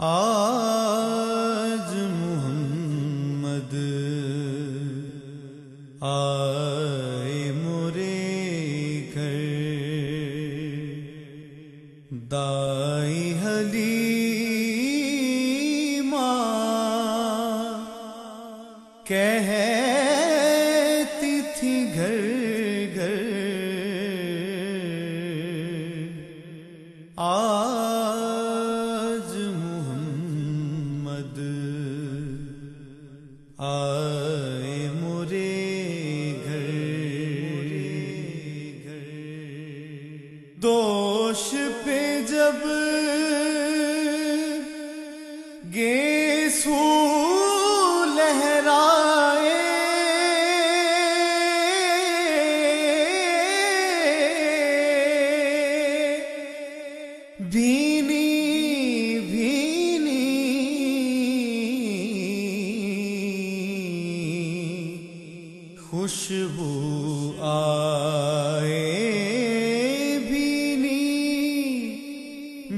آج محمد آئے مورے گھر۔ دائی حلی ماں کہتی تھی گھر۔ آئے مورے گھر۔ دوش پہ جب گے سو خوشبو آئے بھینی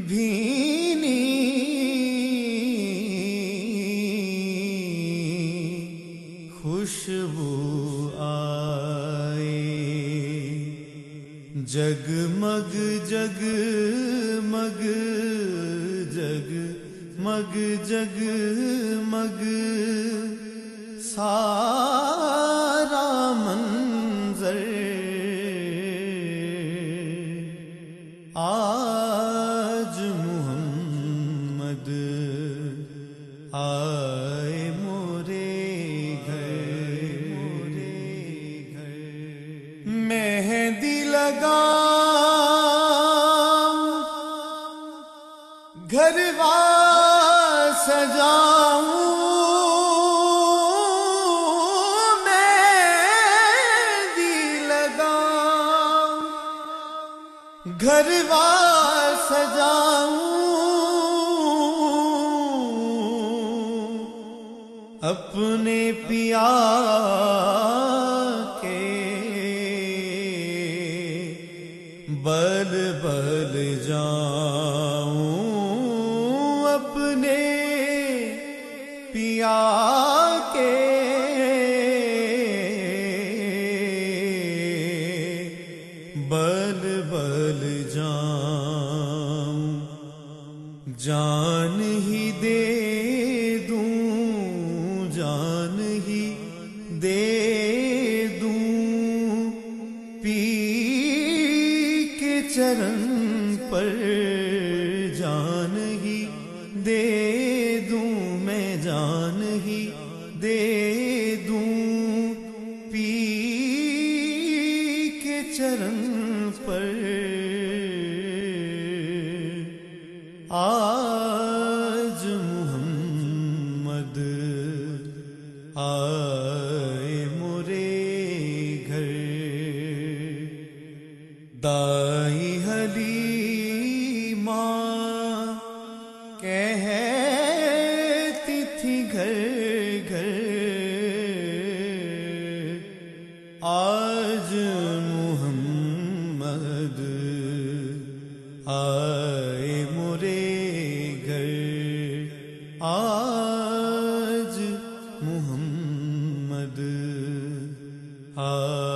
بھینی خوشبو آئے۔ جگمگ جگ مگ جگ مگ جگ مگ سارا منظر۔ آج محمد آئے مورے گھر۔ مورے گھر مہندی لگا گھر بار گھر بار سجاؤں اپنے پیا کے بل بل جاؤں اپنے پیا بل جاؤں جان ہی دے دوں، جان ہی دے دوں۔ پی کے چرن پر جان ہی دے دوں، میں جان ہی دے دوں۔ پی کے چرن آئے مرے گھر۔ دائی ہلی ماں کہتی تھی گھر گھر۔ آج محمد آئے محمد آ